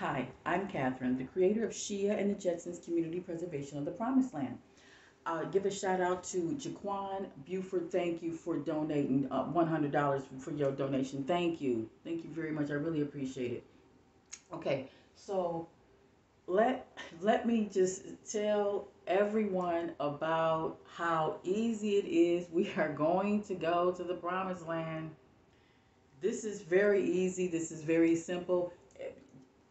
Hi, I'm Catherine, the creator of Shia and the Jetsons Community Preservation of the Promised Land. Uh, give a shout out to Jaquan Buford. Thank you for donating uh, $100 for your donation. Thank you. Thank you very much. I really appreciate it. Okay, so let let me just tell everyone about how easy it is. We are going to go to the promised land. This is very easy. This is very simple.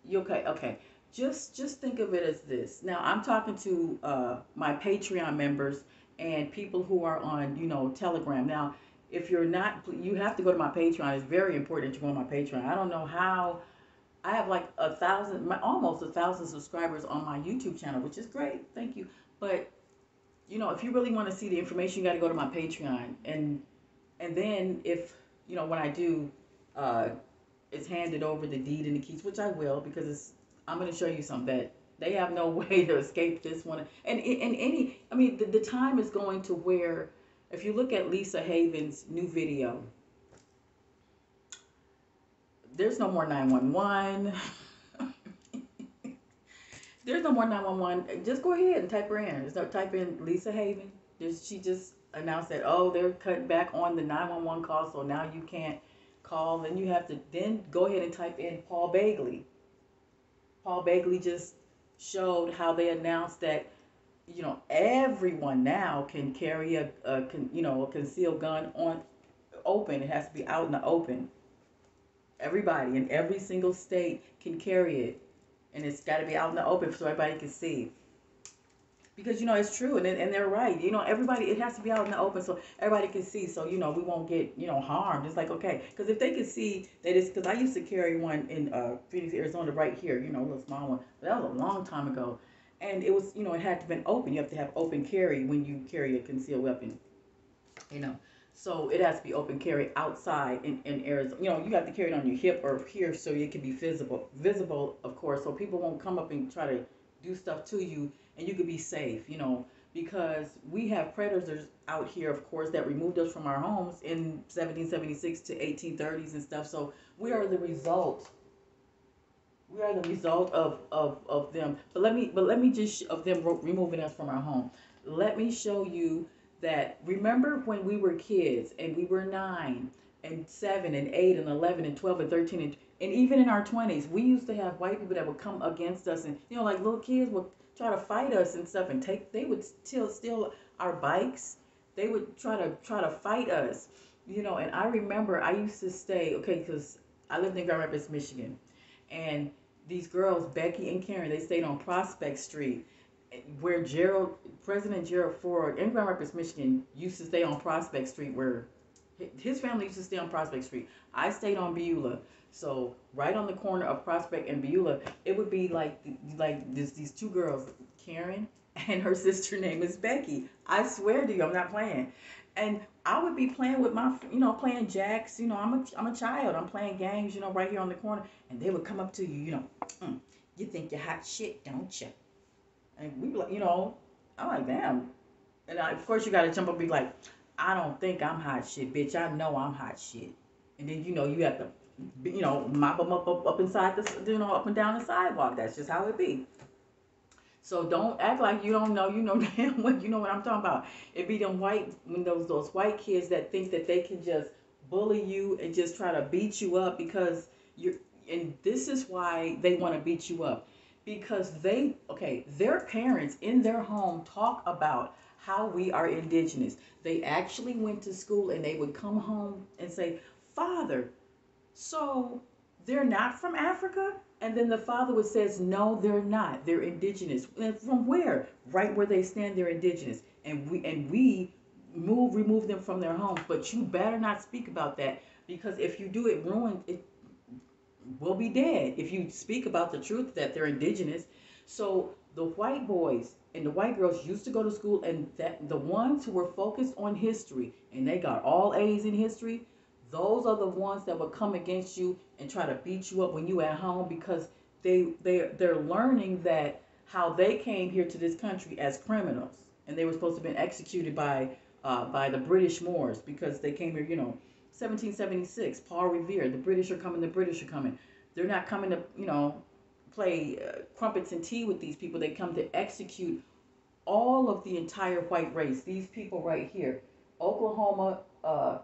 You okay? Okay. Just just think of it as this. Now I'm talking to uh, my Patreon members and people who are on you know Telegram. Now if you're not, you have to go to my Patreon. It's very important that you go on my Patreon. I don't know how. I have like a thousand, almost a thousand subscribers on my YouTube channel, which is great. Thank you. But you know, if you really want to see the information, you got to go to my Patreon, and and then if you know when I do uh, is handed over the deed and the keys, which I will because it's, I'm going to show you something that they have no way to escape this one. And and any, I mean, the, the time is going to where, if you look at Lisa Haven's new video, there's no more 911. there's no more 911. Just go ahead and type her in. Just type in Lisa Haven. There's, she just announced that, oh, they're cutting back on the 911 call, so now you can't call, then you have to then go ahead and type in Paul Begley. Paul Begley just showed how they announced that you know everyone now can carry a, a can, you know a concealed gun on open. It has to be out in the open. Everybody in every single state can carry it, and it's got to be out in the open so everybody can see because you know it's true and, and they're right. You know everybody it has to be out in the open so everybody can see. So you know we won't get you know harmed. It's like okay because if they can see that it's because i used to carry one in uh, phoenix arizona right here you know a little small one but that was a long time ago. And it was you know it had to been open. You have to have open carry when you carry a concealed weapon you know. So it has to be open carry outside in, in arizona. You know you have to carry it on your hip or here so it can be visible visible of course so people won't come up and try to do stuff to you and you could be safe, you know, because we have predators out here, of course, that removed us from our homes in 1776 to 1830s and stuff. So we are the result. We are the result of, of, of them. But let me but let me just of them removing us from our home. Let me show you that. Remember when we were kids and we were nine and seven and eight and eleven and twelve and thirteen and and even in our twenties, we used to have white people that would come against us and you know like little kids would try to fight us and stuff and take they would still steal our bikes. They would try to try to fight us you know and i remember i used to stay okay because i lived in grand rapids michigan and these girls becky and karen they stayed on prospect street where gerald president gerald ford in grand rapids michigan used to stay on prospect street where his family used to stay on prospect street. I stayed on beulah so right on the corner of Prospect and Beulah, it would be like like this, these two girls, Karen and her sister name is Becky. I swear to you, I'm not playing. And I would be playing with my, you know, playing jacks. You know, I'm a, I'm a child. I'm playing games, you know, right here on the corner. And they would come up to you, you know, mm, you think you're hot shit, don't you? And we, you know, I'm like, damn. And I, of course, you got to jump up and be like, I don't think I'm hot shit, bitch. I know I'm hot shit. And then, you know, you have to you know, mop them up, up, up inside the, you know, up and down the sidewalk. That's just how it be. So don't act like you don't know. You know damn well. You know what I'm talking about. It be them white, when those those white kids that think that they can just bully you and just try to beat you up because you're. And this is why they want to beat you up, because they okay. Their parents in their home talk about how we are indigenous. They actually went to school and they would come home and say, "Father, so they're not from Africa? And then the father would says, no, they're not. They're indigenous. And from where? Right where they stand, they're indigenous. And we and we move remove them from their homes. But you better not speak about that because if you do it, ruin it will be dead. If you speak about the truth that they're indigenous. So the white boys and the white girls used to go to school and that the ones who were focused on history and they got all A's in history those are the ones that will come against you and try to beat you up when you at home because they they they're learning that how they came here to this country as criminals and they were supposed to have been executed by uh, by the British Moors because they came here, you know, 1776. Paul Revere, the British are coming, the British are coming. They're not coming to, you know, play uh, crumpets and tea with these people. They come to execute all of the entire white race. These people right here, Oklahoma uh,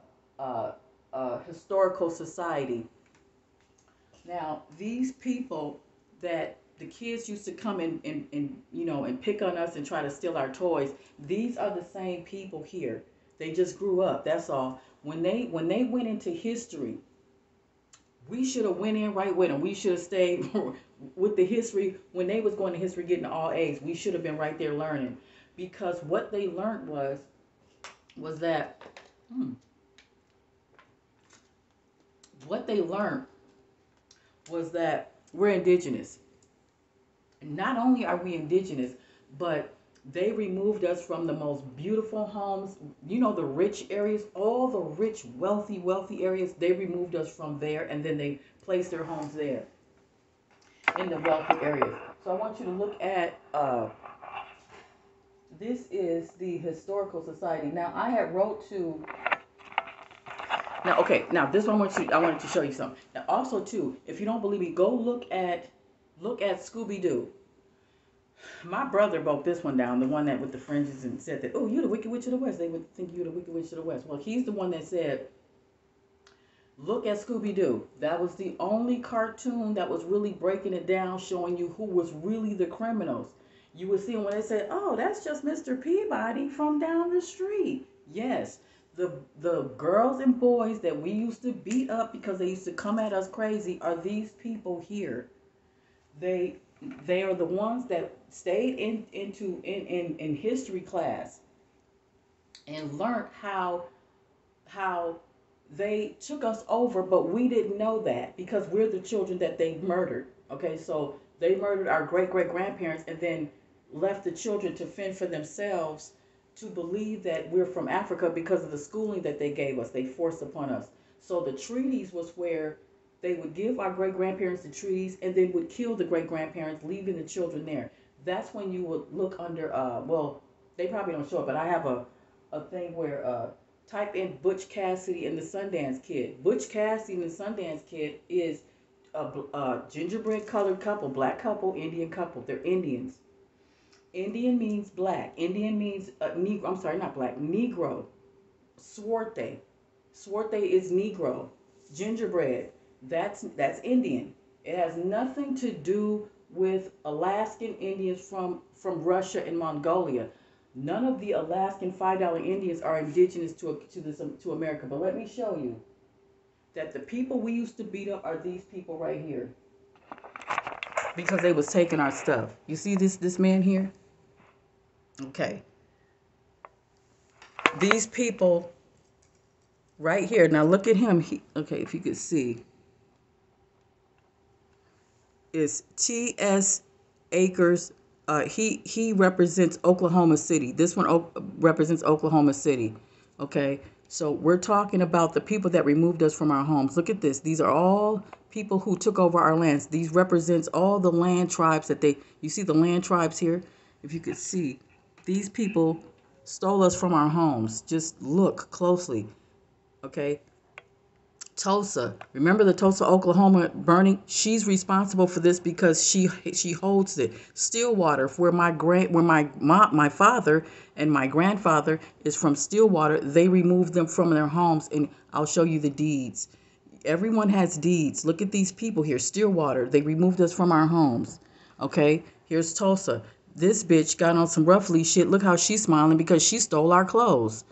uh, Historical Society. Now, these people that the kids used to come and, and, and you know and pick on us and try to steal our toys. These are the same people here. They just grew up. That's all. When they when they went into history, we should have went in right with them. We should have stayed with the history when they was going to history getting all A's. We should have been right there learning because what they learned was was that hmm, what they learned was that we're indigenous. Not only are we indigenous, but they removed us from the most beautiful homes. You know, the rich areas, all the rich, wealthy, wealthy areas, they removed us from there and then they placed their homes there in the wealthy areas. So I want you to look at uh, this is the Historical Society. Now I had wrote to now, okay, now this one I want you. I wanted to show you something. Now, also too, if you don't believe me, go look at look at Scooby Doo. My brother broke this one down, the one that with the fringes, and said that, "Oh, you're the Wicked Witch of the West." They would think you're the Wicked Witch of the West. Well, he's the one that said, "Look at Scooby Doo." That was the only cartoon that was really breaking it down, showing you who was really the criminals. You would see when they said, "Oh, that's just Mr. Peabody from down the street." Yes, the the girls and boys that we used to beat up because they used to come at us crazy are these people here. They they are the ones that stayed in into in, in, in history class and learned how how they took us over, but we didn't know that because we're the children that they murdered. Okay, so they murdered our great great grandparents and then left the children to fend for themselves to believe that we're from Africa because of the schooling that they gave us, they forced upon us. So the treaties was where they would give our great grandparents the treaties and then would kill the great grandparents, leaving the children there. That's when you would look under, uh, well, they probably don't show it, but I have a, a thing where uh, type in Butch Cassidy and the Sundance Kid. Butch Cassidy and the Sundance Kid is a, a gingerbread colored couple, black couple, Indian couple. They're Indians Indian means black. Indian means uh, Negro. I'm sorry, not black. Negro. Swarte. Swarte is Negro. Gingerbread. That's that's Indian. It has nothing to do with Alaskan Indians from from Russia and Mongolia. None of the Alaskan five dollar Indians are indigenous to to this to America. But let me show you that the people we used to beat up are these people right here because they was taking our stuff. You see this this man here? Okay. These people right here. Now look at him. He, okay, if you could see. Is T.S. Akers. Uh, he he represents Oklahoma City. This one o- represents Oklahoma City. Okay, so we're talking about the people that removed us from our homes. Look at this. These are all people who took over our lands. These represents all the land tribes that they. You see the land tribes here. If you could see, these people stole us from our homes. Just look closely. Okay. Tulsa. Remember the Tulsa, Oklahoma burning? She's responsible for this because she she holds it. Stillwater, where my grand where my my, my father and my grandfather is from Stillwater, they removed them from their homes and I'll show you the deeds. Everyone has deeds. Look at these people here. Stillwater, they removed us from our homes. Okay? Here's Tulsa this bitch got on some roughly shit. Look how she's smiling because she stole our clothes.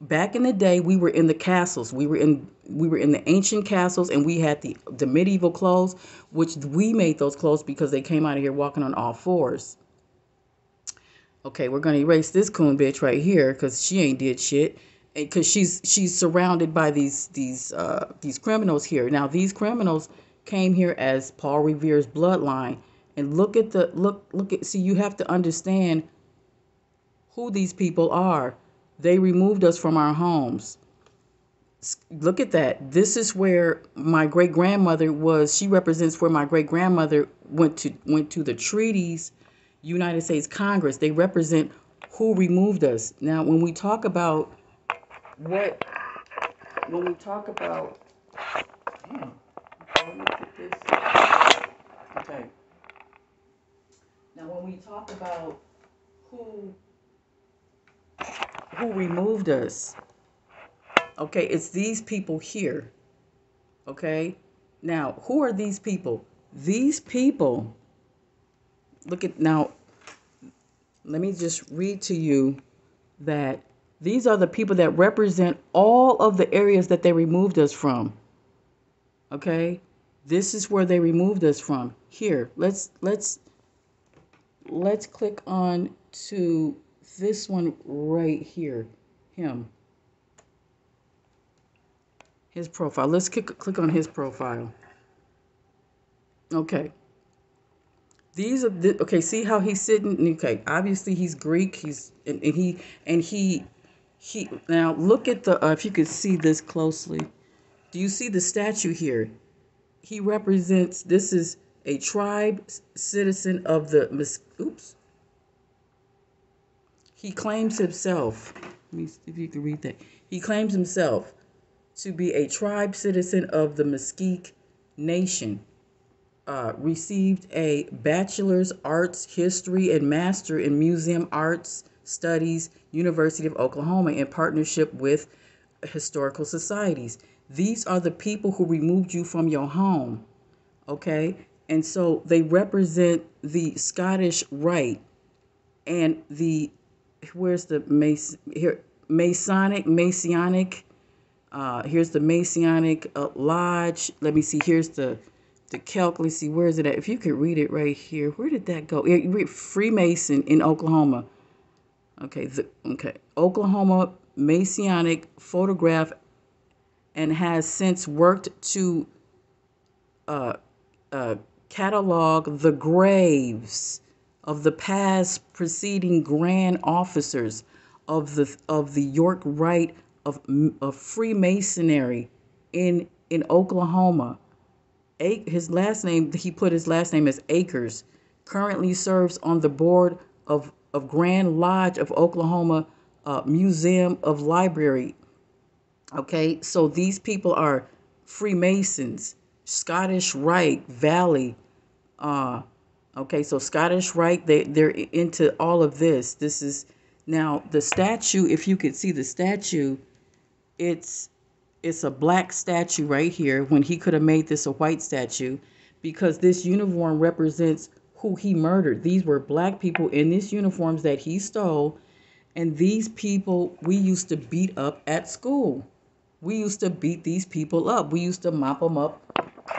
Back in the day, we were in the castles. We were in we were in the ancient castles, and we had the the medieval clothes, which we made those clothes because they came out of here walking on all fours. Okay, we're gonna erase this coon bitch right here because she ain't did shit, because she's she's surrounded by these these uh, these criminals here. Now these criminals came here as Paul Revere's bloodline and look at the look look at see you have to understand who these people are. They removed us from our homes. Look at that. This is where my great grandmother was. She represents where my great grandmother went to went to the treaties united states congress. They represent who removed us. Now when we talk about what when we talk about damn, okay Now, when we talk about who who removed us, okay, it's these people here. Okay, now who are these people? These people. Look at now. Let me just read to you that these are the people that represent all of the areas that they removed us from. Okay? This is where they removed us from. Here, let's let's let's click on to this one right here. Him. His profile. Let's click click on his profile. Okay. These are the, okay. See how he's sitting. Okay, obviously he's Greek. He's and, and he and he he. Now look at the. Uh, if you could see this closely, do you see the statue here? He represents. This is a tribe citizen of the. Oops. He claims himself. Let me see if you can read that. He claims himself to be a tribe citizen of the Mesquite Nation uh, received a bachelor's arts history and master in museum arts studies university of oklahoma in partnership with historical societies these are the people who removed you from your home okay and so they represent the scottish rite and the where's the Mason, here masonic masonic uh, here's the masonic uh, lodge let me see here's the the Celtic. Let's see, where is it at? If you could read it right here, where did that go? Freemason in Oklahoma. Okay, the, okay, Oklahoma Masonic photograph, and has since worked to uh, uh, catalog the graves of the past preceding grand officers of the of the York Rite of, of Freemasonry in in Oklahoma A, his last name, he put his last name as Akers, currently serves on the board of, of Grand Lodge of Oklahoma uh, Museum of Library. Okay, so these people are Freemasons, Scottish Rite Valley. Uh, okay, so Scottish Rite, they, they're into all of this. This is now the statue, if you could see the statue, it's it's a black statue right here when he could have made this a white statue because this uniform represents who he murdered. These were black people in these uniforms that he stole. And these people we used to beat up at school. We used to beat these people up. We used to mop them up,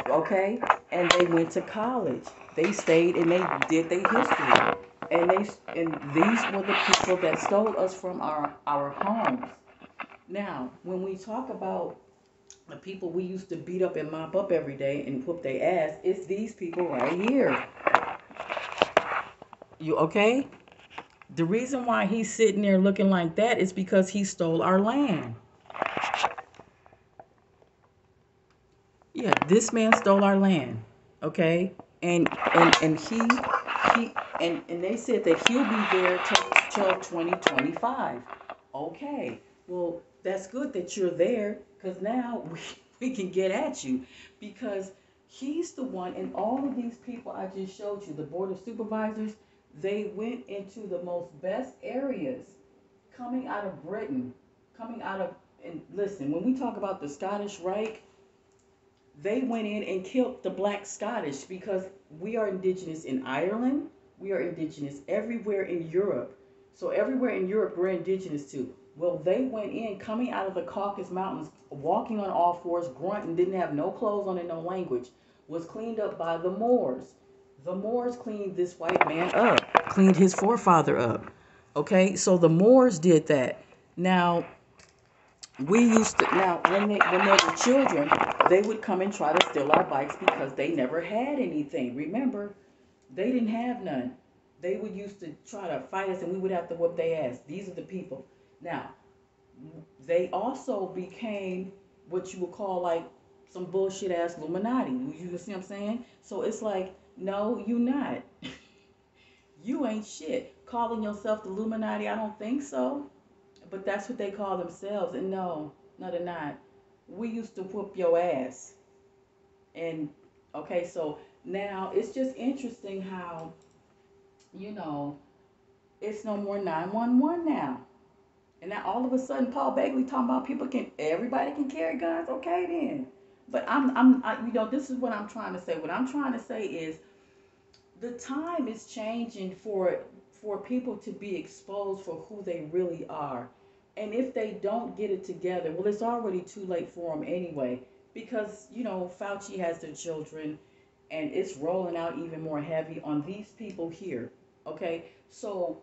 okay? And they went to college. They stayed and they did their history. And they and these were the people that stole us from our our homes. Now, when we talk about the people we used to beat up and mop up every day and whoop their ass, it's these people right here. You okay? The reason why he's sitting there looking like that is because he stole our land. Yeah, this man stole our land. Okay? And and and he he and and they said that he'll be there till, till 2025. Okay. Well, that's good that you're there because now we, we can get at you because he's the one and all of these people i just showed you the board of supervisors they went into the most best areas coming out of britain coming out of and listen when we talk about the scottish rite they went in and killed the black scottish because we are indigenous in ireland we are indigenous everywhere in europe so everywhere in europe we're indigenous too well, they went in coming out of the Caucasus Mountains, walking on all fours, grunting, didn't have no clothes on and no language, was cleaned up by the Moors. The Moors cleaned this white man up, cleaned his forefather up. Okay, so the Moors did that. Now, we used to now when they when they were children, they would come and try to steal our bikes because they never had anything. Remember, they didn't have none. They would used to try to fight us, and we would have to whoop their ass. These are the people. Now, they also became what you would call like some bullshit ass Illuminati. You see what I'm saying? So it's like, no, you not. you ain't shit. Calling yourself the Illuminati, I don't think so. But that's what they call themselves. And no, no, they're not. We used to whoop your ass. And okay, so now it's just interesting how you know, it's no more 911 now. And now all of a sudden, Paul Begley talking about people can, everybody can carry guns. Okay, then. But I'm, I'm, I, you know, this is what I'm trying to say. What I'm trying to say is, the time is changing for for people to be exposed for who they really are. And if they don't get it together, well, it's already too late for them anyway. Because you know, Fauci has their children, and it's rolling out even more heavy on these people here. Okay, so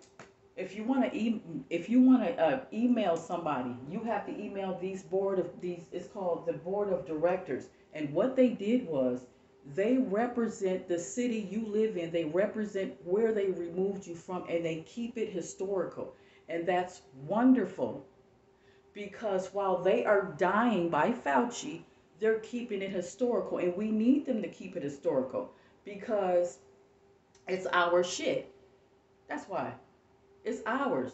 if you want to e- if you want to uh, email somebody, you have to email these board of these. It's called the board of directors. And what they did was they represent the city you live in. They represent where they removed you from, and they keep it historical. And that's wonderful because while they are dying by Fauci, they're keeping it historical, and we need them to keep it historical because it's our shit. That's why. It's ours.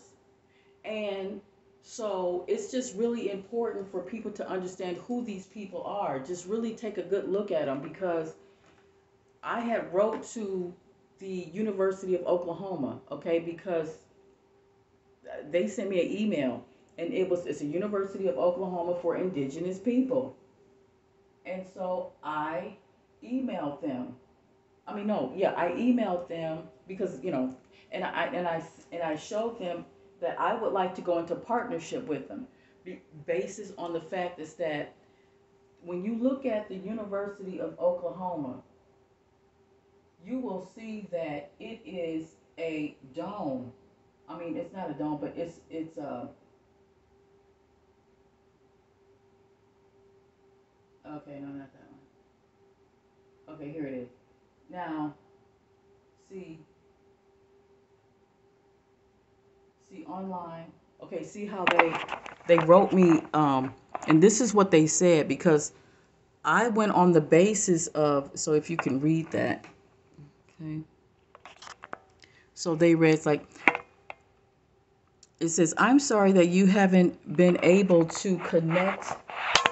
And so it's just really important for people to understand who these people are. Just really take a good look at them because I had wrote to the University of Oklahoma, okay, because they sent me an email and it was it's a University of Oklahoma for indigenous people. And so I emailed them. I mean no, yeah, I emailed them because, you know, and I and I and I showed them that I would like to go into partnership with them. Basis on the fact is that when you look at the University of Oklahoma, you will see that it is a dome. I mean, it's not a dome, but it's it's a. Okay, no, not that one. Okay, here it is. Now, see, see online. Okay, see how they they wrote me um and this is what they said because I went on the basis of so if you can read that. Okay. So they read like it says, I'm sorry that you haven't been able to connect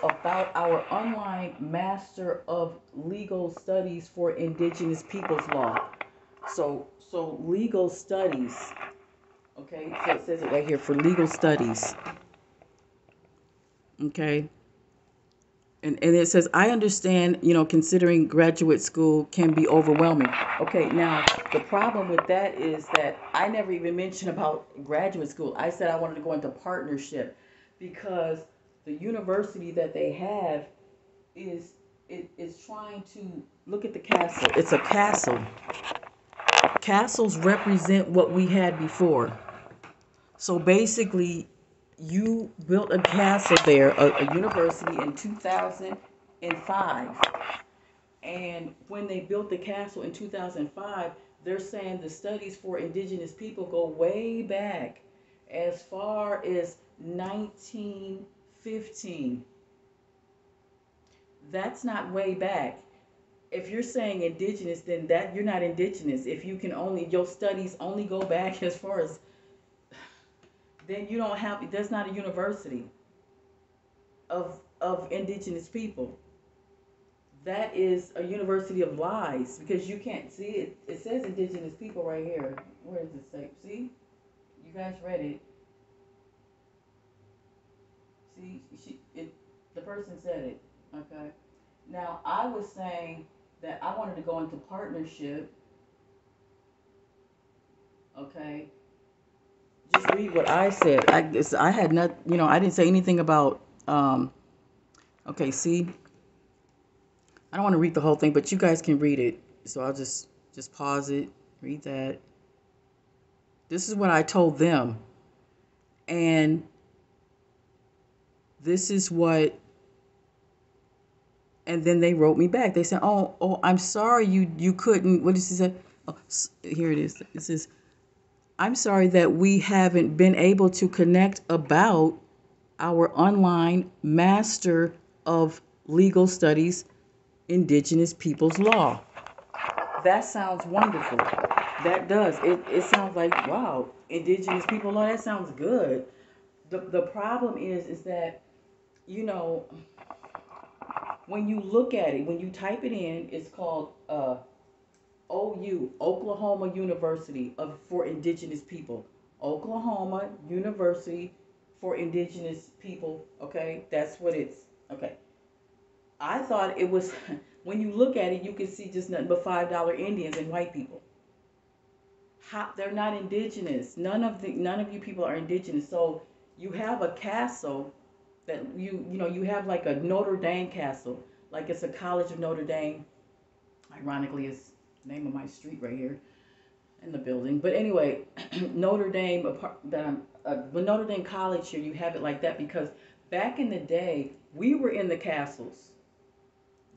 about our online Master of Legal Studies for Indigenous Peoples Law. So so legal studies Okay, so it says it right here for legal studies. Okay. And, and it says, I understand, you know, considering graduate school can be overwhelming. Okay, now the problem with that is that I never even mentioned about graduate school. I said I wanted to go into partnership because the university that they have is it is trying to look at the castle. It's a castle. Castles represent what we had before. So basically, you built a castle there, a, a university in 2005. And when they built the castle in 2005, they're saying the studies for indigenous people go way back as far as 1915. That's not way back. If you're saying indigenous, then that you're not indigenous. If you can only your studies only go back as far as then you don't have that's not a university of of indigenous people. That is a university of lies because you can't see it. It says indigenous people right here. Where does it? Say see? You guys read it. See? She it the person said it. Okay. Now i was saying that i wanted to go into partnership. Okay just read what I said. I I had not, you know, I didn't say anything about. Um, okay, see, I don't want to read the whole thing, but you guys can read it. So I'll just just pause it, read that. This is what I told them, and this is what. And then they wrote me back. They said, "Oh, oh, I'm sorry you you couldn't." What does she say? Oh, here it is. It says I'm sorry that we haven't been able to connect about our online Master of Legal Studies Indigenous Peoples Law. That sounds wonderful. That does. It, it sounds like, wow, Indigenous People Law, that sounds good. The, the problem is, is that, you know, when you look at it, when you type it in, it's called uh, OU, Oklahoma University of for Indigenous People. Oklahoma University for Indigenous People. Okay, that's what it's. Okay. I thought it was when you look at it, you can see just nothing but five dollar Indians and white people. How, they're not indigenous. None of the none of you people are indigenous. So you have a castle that you you know you have like a Notre Dame castle, like it's a College of Notre Dame. Ironically, it's name of my street right here in the building. But anyway, Notre Dame I'm uh, Notre Dame College here, you have it like that because back in the day we were in the castles.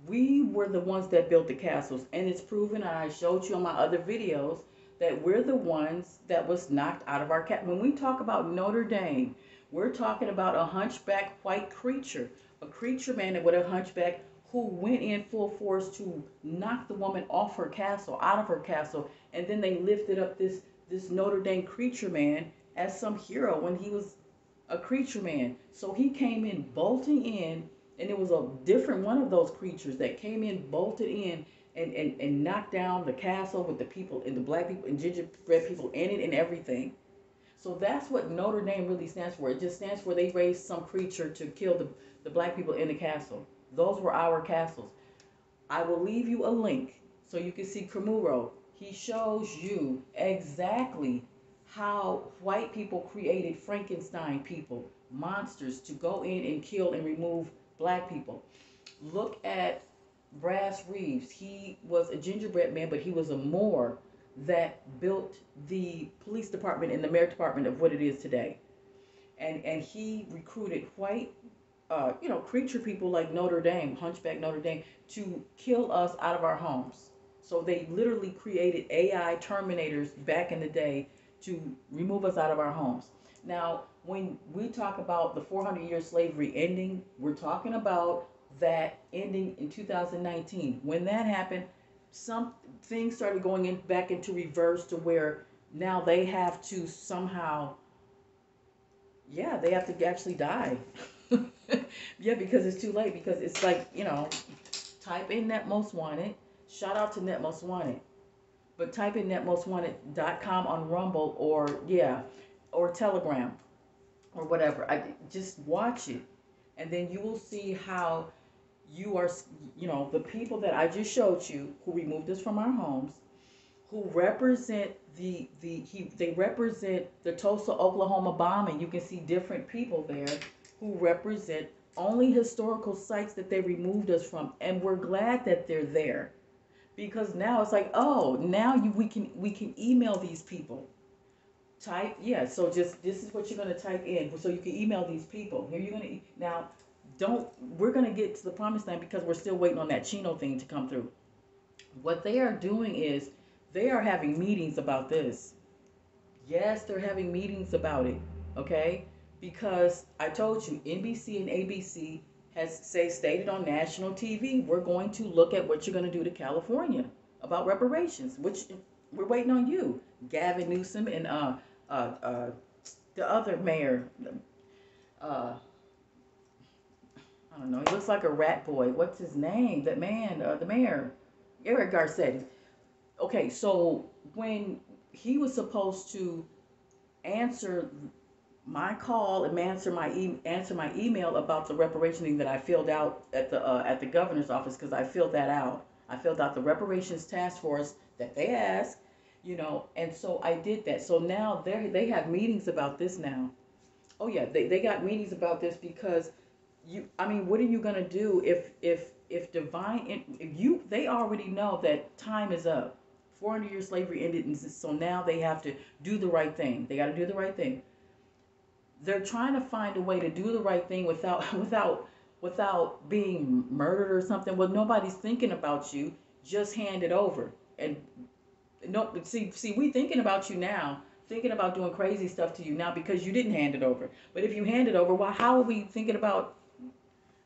We were the ones that built the castles, and it's proven. I showed you on my other videos that we're the ones that was knocked out of our cat. When we talk about Notre Dame, we're talking about a hunchback white creature, a creature man that with a hunchback who went in full force to knock the woman off her castle, out of her castle, and then they lifted up this this Notre Dame creature man as some hero when he was a creature man. So he came in bolting in, and it was a different one of those creatures that came in, bolted in, and, and, and knocked down the castle with the people and the black people and gingerbread people in it and everything. So that's what Notre Dame really stands for. It just stands for they raised some creature to kill the, the black people in the castle. Those were our castles. I will leave you a link so you can see Krumuro. He shows you exactly how white people created Frankenstein people, monsters, to go in and kill and remove black people. Look at Bass Reeves. He was a gingerbread man, but he was a Moor that built the police department and the mayor department of what it is today. And and he recruited white, uh, you know, creature people like Notre Dame, Hunchback Notre Dame, to kill us out of our homes. So they literally created AI Terminators back in the day to remove us out of our homes. Now, when we talk about the 400 year slavery ending, we're talking about that ending in 2019. When that happened, some things started going in back into reverse to where now they have to somehow yeah they have to actually die yeah because it's too late because it's like you know type in net most wanted. Shout out to net most wanted. But type in netmostwanted.com on rumble or yeah or telegram or whatever. I just watch it. And then you will see how you are, you know, the people that I just showed you who removed us from our homes, who represent the the he they represent the Tulsa, Oklahoma bombing. You can see different people there who represent only historical sites that they removed us from, and we're glad that they're there, because now it's like, oh, now you we can we can email these people. Type yeah. So just this is what you're gonna type in, so you can email these people. Here you're gonna now don't we're going to get to the promised land because we're still waiting on that chino thing to come through what they are doing is they are having meetings about this yes they're having meetings about it okay because i told you nbc and abc has say stated on national tv we're going to look at what you're going to do to california about reparations which we're waiting on you gavin newsom and uh uh, uh the other mayor uh I don't know. He looks like a rat boy. What's his name? That man, uh, the mayor, Eric Garcetti. Okay, so when he was supposed to answer my call and answer my e- answer my email about the reparation thing that I filled out at the uh, at the governor's office because I filled that out. I filled out the reparations task force that they asked, you know, and so I did that. So now they they have meetings about this now. Oh yeah, they, they got meetings about this because you i mean what are you going to do if if if divine if you they already know that time is up 400 year slavery ended and so now they have to do the right thing they got to do the right thing they're trying to find a way to do the right thing without without without being murdered or something. Well nobody's thinking about you. Just hand it over. And no see see we thinking about you now thinking about doing crazy stuff to you now because you didn't hand it over. But if you hand it over well how are we thinking about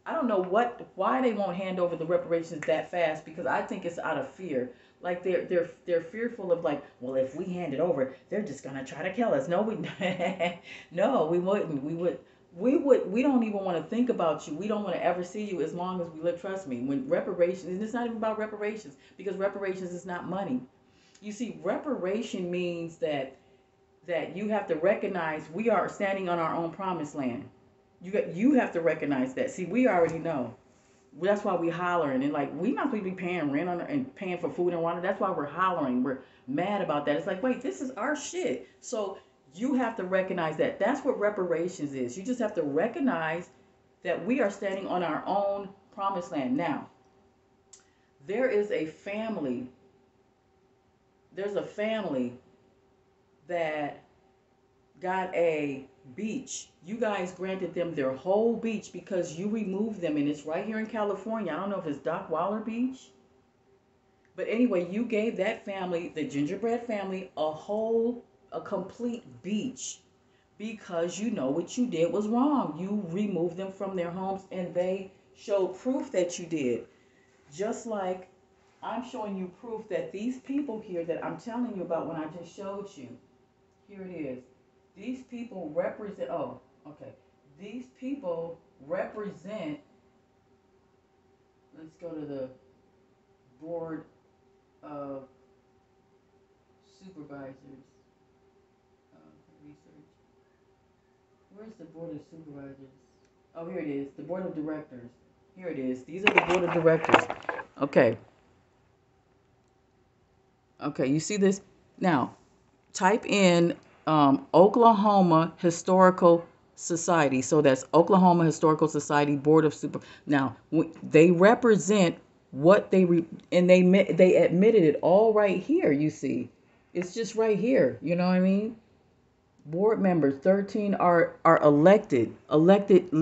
I don't know what why they won't hand over the reparations that fast because I think it's out of fear. Like they're they're they're fearful of like, well, if we hand it over, they're just gonna try to kill us. No, we no, we wouldn't. We would we would we don't even want to think about you. We don't want to ever see you as long as we live. Trust me. When reparations, and it's not even about reparations because reparations is not money. You see, reparation means that that you have to recognize we are standing on our own promised land. You got you have to recognize that. See, we already know. That's why we hollering and like we not supposed to be paying rent on and paying for food and water. That's why we're hollering. We're mad about that. It's like, wait, this is our shit. So you have to recognize that. That's what reparations is. You just have to recognize that we are standing on our own promised land. Now, there is a family. There's a family that got a beach. You guys granted them their whole beach because you removed them, and it's right here in California. I don't know if it's Doc Waller Beach. But anyway, you gave that family, the gingerbread family, a whole, a complete beach because you know what you did was wrong. You removed them from their homes and they showed proof that you did. Just like I'm showing you proof that these people here that I'm telling you about when I just showed you, here it is. These people represent, oh, okay. These people represent, let's go to the board of supervisors research. Where's the board of supervisors? Oh, here it is, the board of directors. Here it is. These are the board of directors. Okay. Okay, you see this? Now, type in um, Oklahoma Historical Society. So that's Oklahoma Historical Society Board of Super. Now they represent what they re- and they they admitted it all right here. You see, it's just right here. You know what I mean? Board members, thirteen are are elected elected.